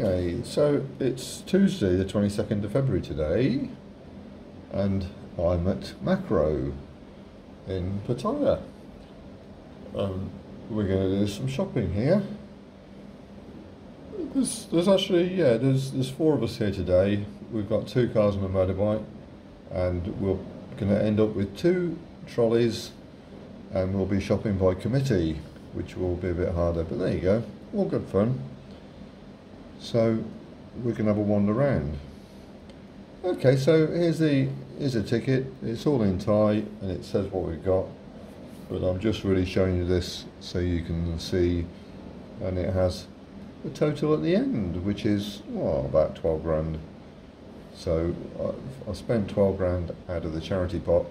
Okay, so it's Tuesday, the 22nd of February today, and I'm at Makro in Pattaya. Um, we're going to do some shopping here. There's, there's actually, yeah, there's, there's four of us here today. We've got two cars and a motorbike, and we're going to end up with two trolleys, and we'll be shopping by committee, which will be a bit harder, but there you go, all good fun. So we can have a wander around. Okay, so here's the here's a ticket. It's all in Thai and it says what we've got. But I'm just really showing you this so you can see and it has the total at the end, which is well, about 12 grand. So I, I spent 12 grand out of the charity pot.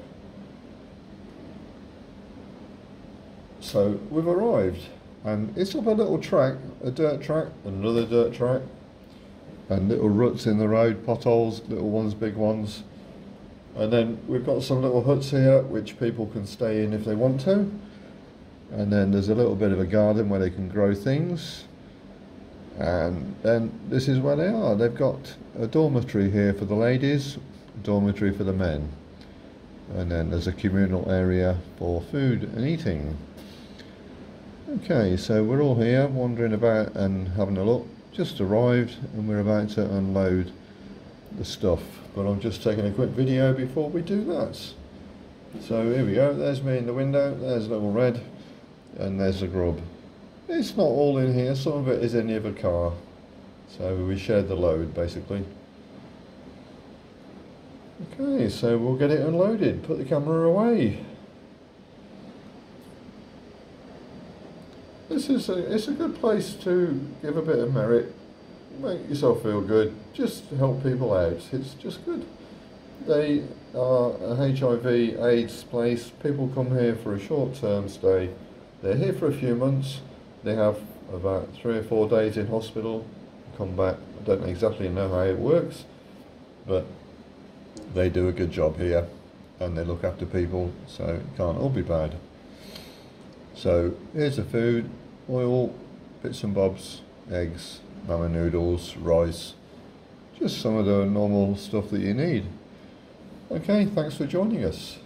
So we've arrived and it's up a little track, a dirt track, another dirt track, and little ruts in the road, potholes, little ones, big ones. And then we've got some little huts here which people can stay in if they want to. And then there's a little bit of a garden where they can grow things. And then this is where they are. They've got a dormitory here for the ladies, dormitory for the men. And then there's a communal area for food and eating. Okay, so we're all here wandering about and having a look. Just arrived and we're about to unload the stuff. But I'm just taking a quick video before we do that. So here we go, there's me in the window, there's little red, and there's the grub. It's not all in here, some of it is in the other car. So we shared the load basically. Okay, so we'll get it unloaded, put the camera away. This is a, it's a good place to give a bit of merit, make yourself feel good, just help people out. It's just good. They are a HIV AIDS place. People come here for a short term stay. They're here for a few months. They have about three or four days in hospital, come back. I don't exactly know how it works, but they do a good job here and they look after people, so it can't all be bad. So here's the food oil, bits and bobs, eggs, ramen noodles, rice, just some of the normal stuff that you need. Okay, thanks for joining us.